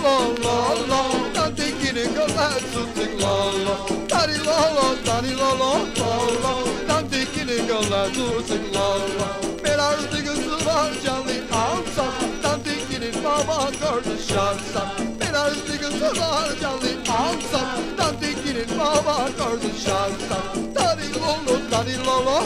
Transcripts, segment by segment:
dari lolo, lolo, tanti kiri kala tutik lolo. Dari lolo, dari lolo, lolo, tanti kiri kala tutik lolo. Belar dıgısı var canlı alsa, tanti kiri baba gördü şansa. Belar dıgısı var canlı alsa, tanti kiri baba gördü şansa. Dari lolo, dari lolo,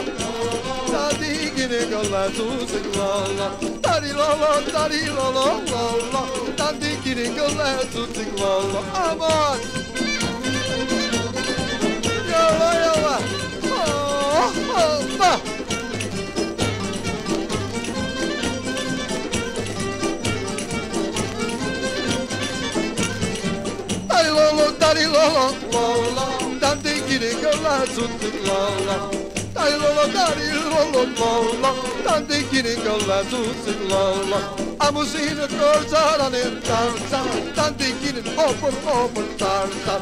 tanti kiri kala tutik lolo. Dari lolo, dari lolo, lolo, tanti kiri kala tutik lolo. Aman! Yola yola! Oh, oh, oh. Dari lolo, dari lolo, lolo, tanti kiri kala tutik lolo. Dari lolo, dari lolo, lolo, tanti kiri kala tutik lolo. Amusina korzarane tarsa, tanti kiri open open tarsa.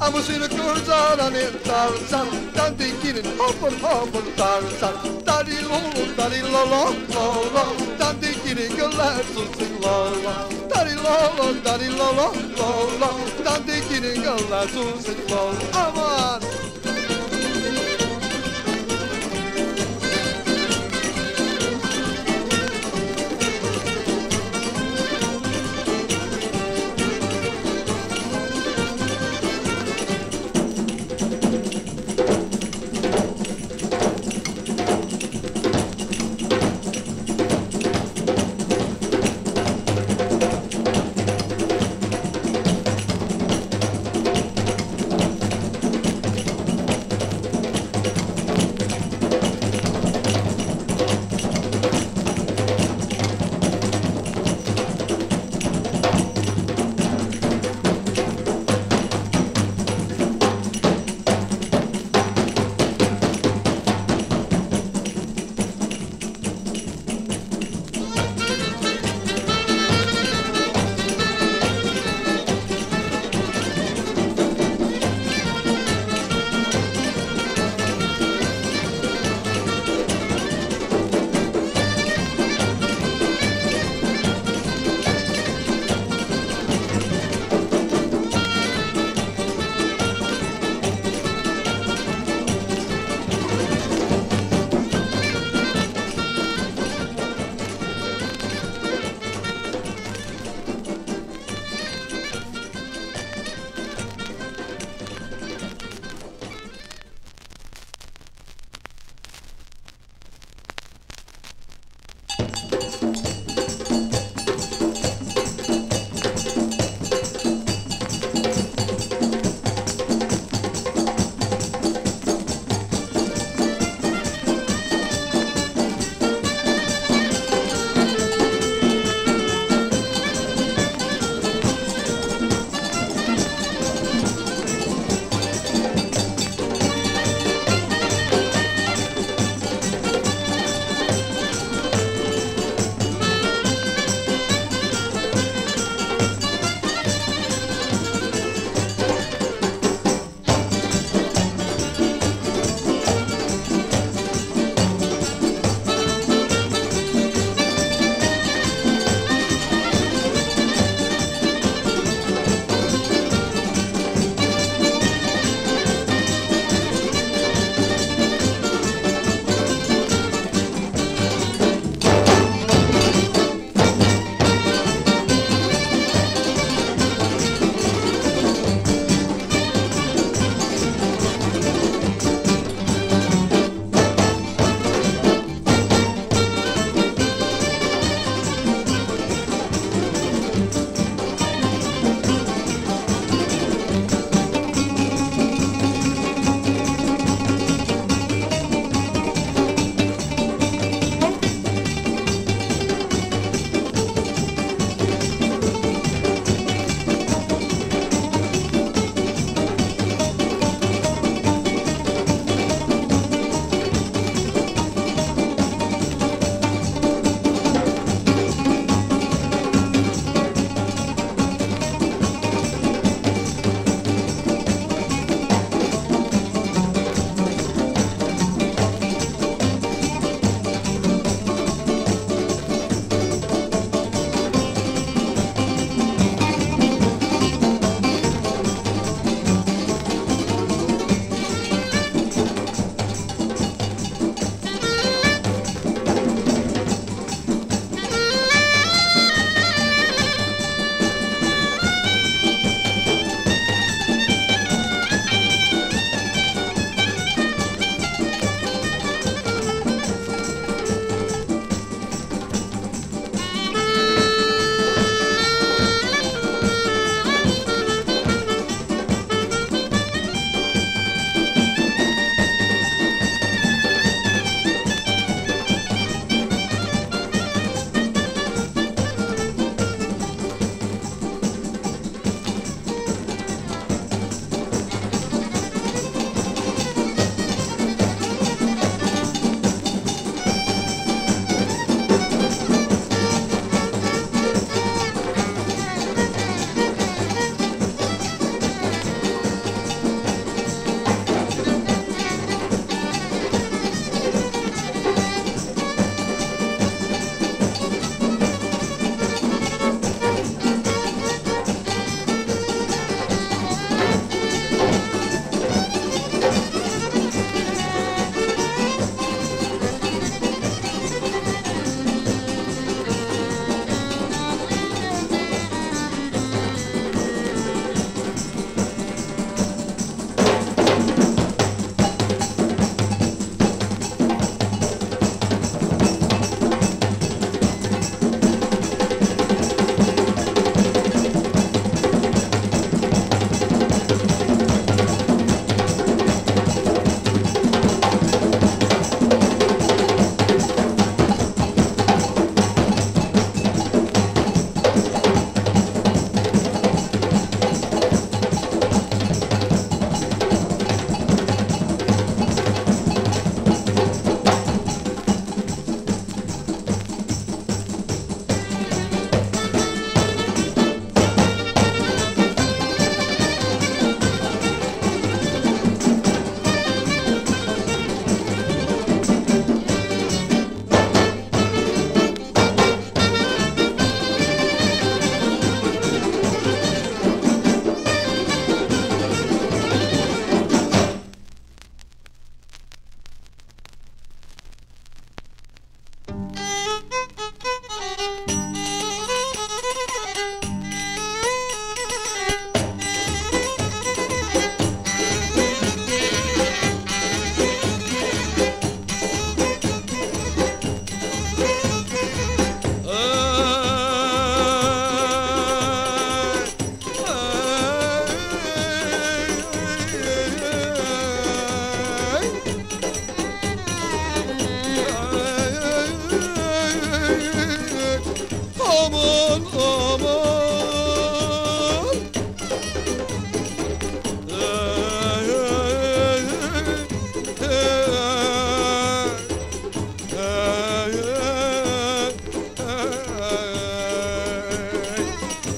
Amusina korzarane tarsa, tanti kiri open open tarsa. Dari lolo, dari lolo, lolo, tanti kiri kala tutik lolo. Dari lolo, dari lolo, lolo, tanti kiri kala tutik lolo. Aman!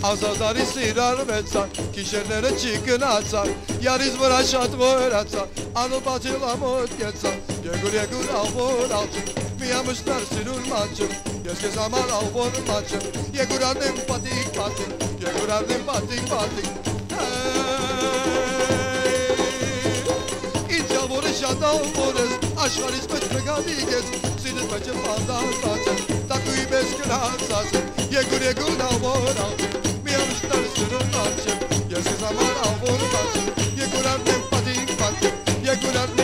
Azadari sirar veca Kişerlere çıkın atsa Yariz vrashat voratsa Anu batila mot yetsa Yegur yegur avur alçın Miyamışlar sinur maçım Yeske zaman avur maçım Yegur ardım patik patik Yegur ardım patik patik. Hey! İnca vurış yanda vuruz Aşkar hizmet megadiges Sinir meçim fanda saçın Takıyı beskün hassasın Yegur yegur avur alçın Gurur pace, yes is a man of. Ye gurur dem pati pati, ye gurur